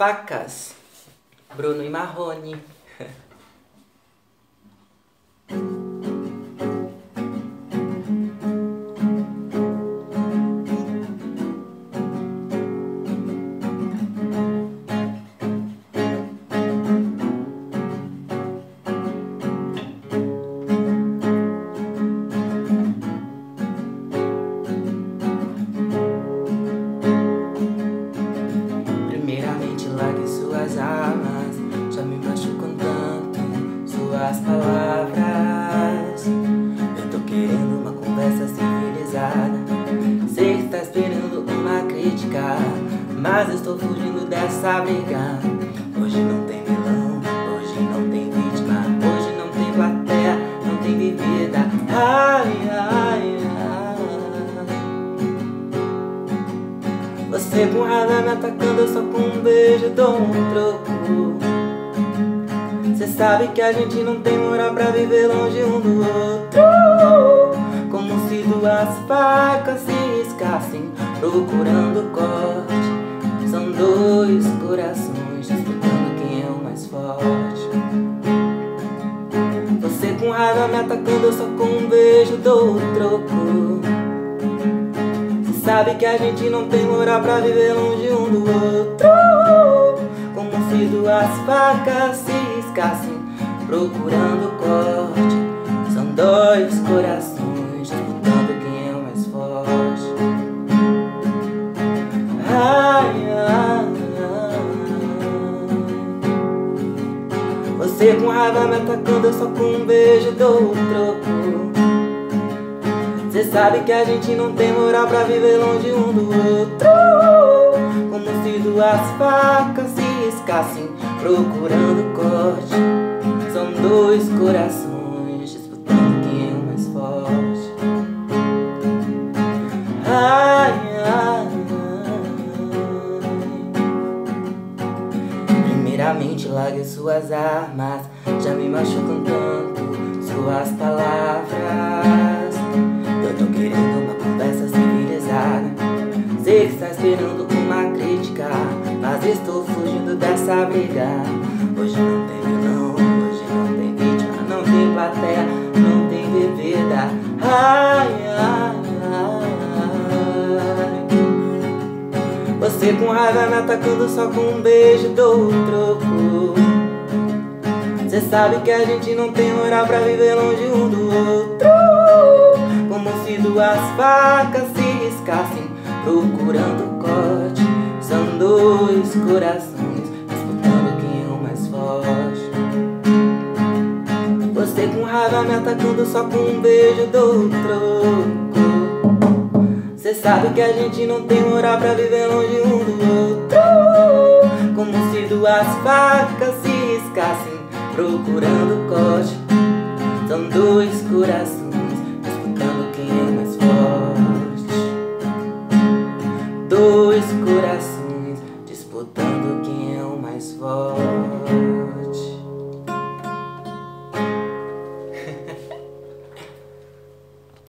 Facas, Bruno e Marrone. suas palavras. Eu tô querendo uma conversa civilizada. Sei que tá esperando uma crítica Mas eu estou fugindo dessa briga. Hoje não tem vilão, hoje não tem vítima Hoje não tem plateia, não tem bebida. Ai, ai, ai. Você com raiva me atacando, eu só com um beijo dou um troco Cê sabe que a gente não tem moral pra viver longe um do outro. Como se duas facas se riscassem procurando corte. São dois corações disputando quem é o mais forte. Você com raiva me atacando, eu só com um beijo dou troco. Sabe que a gente não tem moral pra viver longe um do outro. Como se duas facas se Procurando corte. São dois corações disputando quem é o mais forte. Ai, ai, ai. Você com raiva me atacando, eu só com um beijo dou o troco. Cê sabe que a gente não tem moral pra viver longe um do outro. Como se duas facas se riscassem procurando corte. São dois corações disputando quem é o mais forte. Ai, ai, ai. Primeiramente largue suas armas. Já me machucam tanto suas palavras. Eu tô querendo uma conversa civilizada. Sei que está esperando uma crítica Mas estou fugindo dessa briga Hoje não tem vilão, hoje não tem vítima Não tem plateia, não tem bebida. Ai, ai, ai. Você com raiva me atacando só com um beijo dou o troco. Cê sabe que a gente não tem moral pra viver longe um do outro. Como se duas facas se riscassem Procurando corte São dois corações Você com raiva me atacando Só com um beijo dou troco. Cê sabe que a gente não tem moral pra viver longe um do outro. Como se duas facas se riscassem Procurando corte. São dois corações